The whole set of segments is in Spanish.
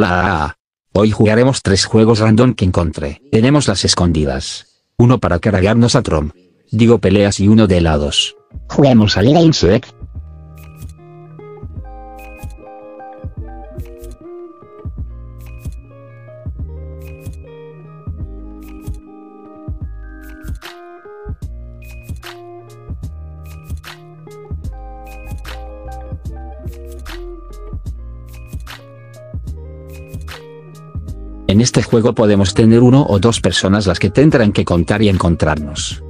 Hola. Hoy jugaremos tres juegos random que encontré. Tenemos las escondidas. Uno para cargarnos a Trom. Digo peleas y uno de helados. Juguemos a Liga Insect. En este juego podemos tener uno o dos personas las que tendrán que contar y encontrarnos.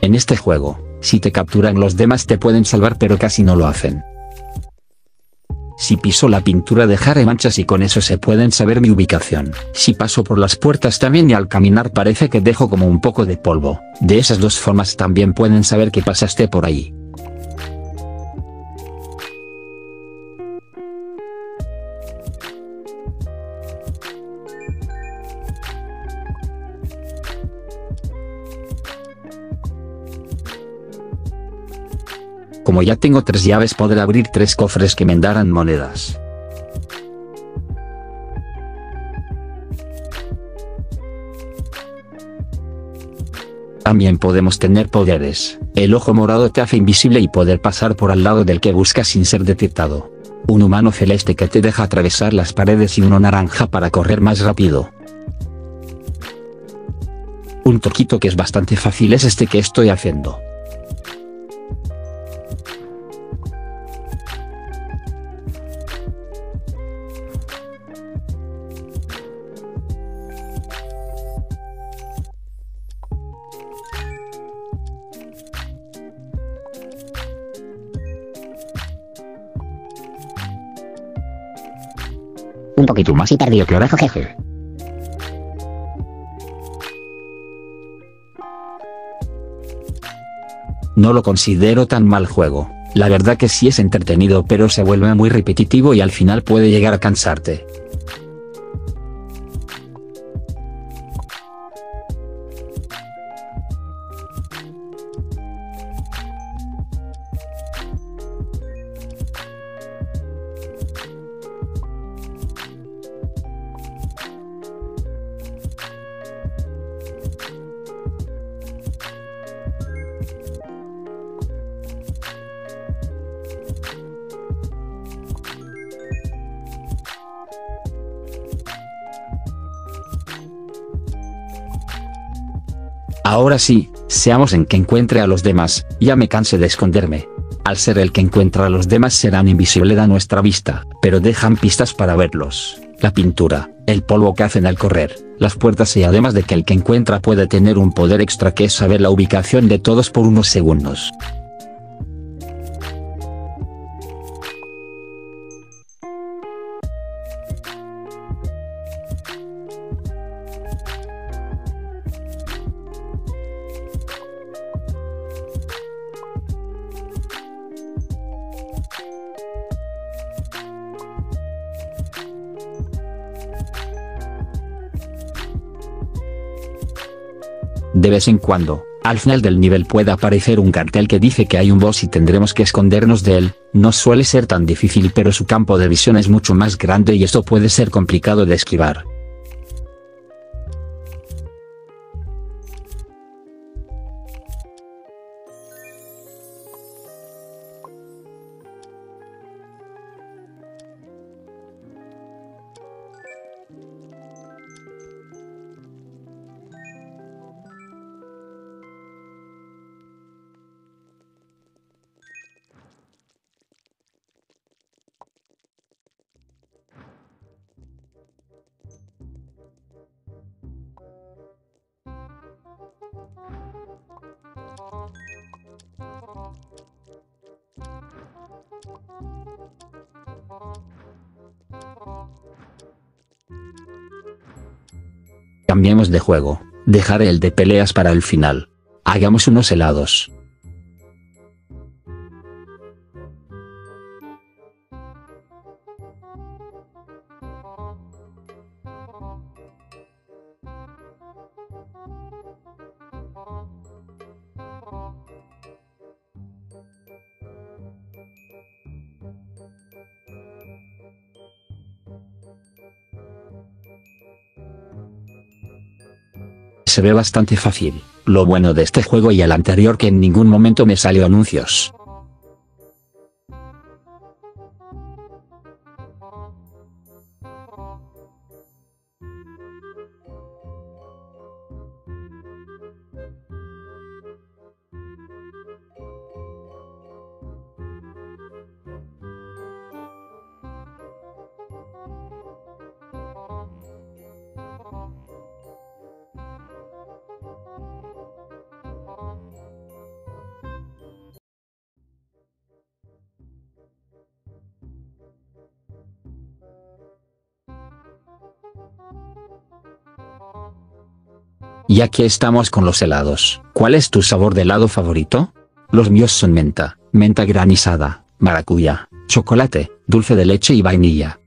En este juego, si te capturan los demás te pueden salvar pero casi no lo hacen. Si piso la pintura dejaré manchas y con eso se pueden saber mi ubicación. Si paso por las puertas también y al caminar parece que dejo como un poco de polvo. De esas dos formas también pueden saber que pasaste por ahí. Como ya tengo tres llaves podré abrir tres cofres que me darán monedas. También podemos tener poderes. El ojo morado te hace invisible y poder pasar por al lado del que buscas sin ser detectado. Un humano celeste que te deja atravesar las paredes y uno naranja para correr más rápido. Un truquito que es bastante fácil es este que estoy haciendo. Un poquito más y perdió que orejo jeje. No lo considero tan mal juego. La verdad que sí es entretenido pero se vuelve muy repetitivo y al final puede llegar a cansarte. Ahora sí, seamos en que encuentre a los demás, ya me canse de esconderme. Al ser el que encuentra a los demás serán invisibles a nuestra vista, pero dejan pistas para verlos. La pintura, el polvo que hacen al correr, las puertas y además de que el que encuentra puede tener un poder extra que es saber la ubicación de todos por unos segundos. De vez en cuando, al final del nivel puede aparecer un cartel que dice que hay un boss y tendremos que escondernos de él, no suele ser tan difícil pero su campo de visión es mucho más grande y esto puede ser complicado de esquivar. Cambiemos de juego, dejaré el de peleas para el final. Hagamos unos helados. Se ve bastante fácil. Lo bueno de este juego y el anterior que en ningún momento me salió anuncios. Y aquí estamos con los helados. ¿Cuál es tu sabor de helado favorito? Los míos son menta, menta granizada, maracuyá, chocolate, dulce de leche y vainilla.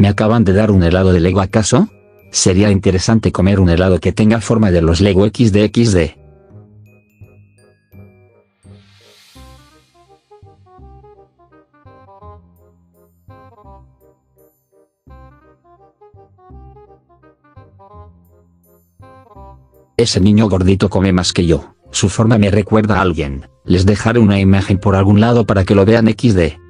¿Me acaban de dar un helado de Lego acaso? Sería interesante comer un helado que tenga forma de los Lego XD Ese niño gordito come más que yo, su forma me recuerda a alguien, les dejaré una imagen por algún lado para que lo vean XD.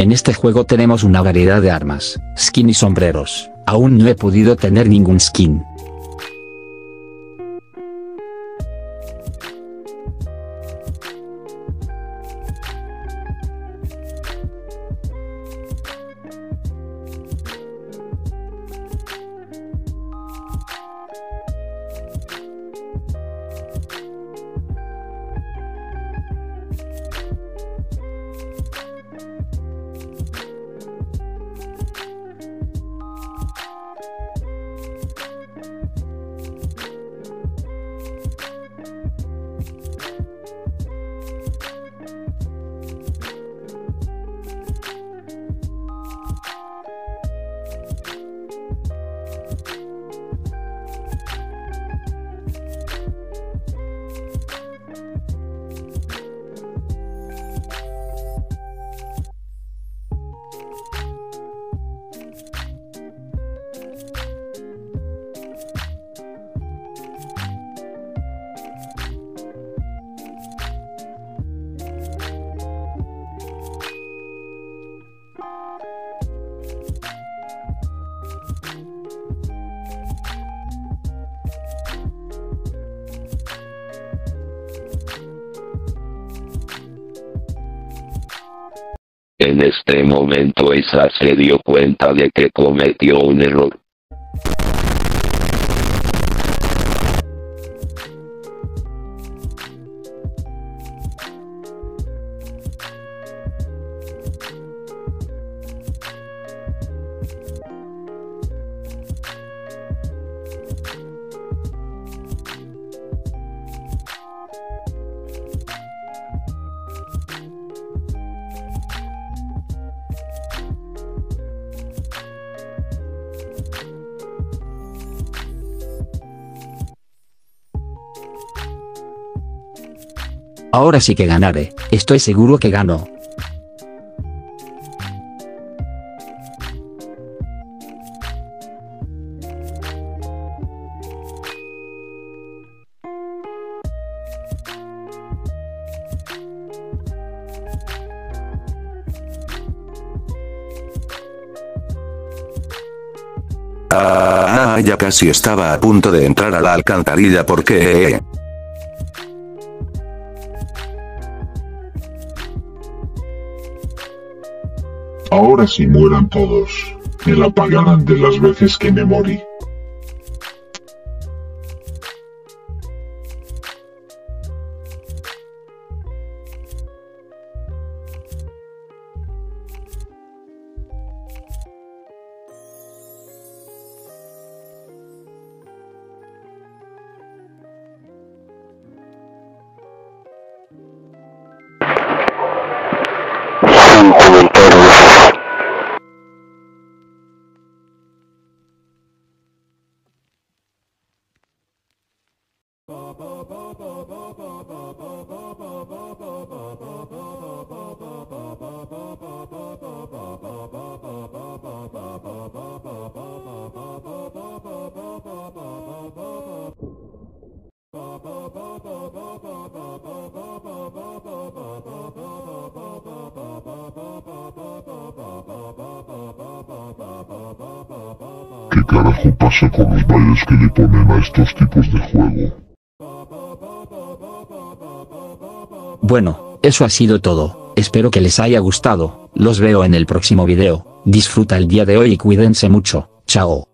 En este juego tenemos una variedad de armas, skin y sombreros. Aún no he podido tener ningún skin. En este momento Isa se dio cuenta de que cometió un error. Ahora sí que ganaré, estoy seguro que gano. Ah, ya casi estaba a punto de entrar a la alcantarilla porque... Ahora si mueran todos, me la pagarán de las veces que me morí. Carajo pasa con los bailes que le ponen a estos tipos de juego? Bueno, eso ha sido todo, espero que les haya gustado, los veo en el próximo video, disfruta el día de hoy y cuídense mucho, chao.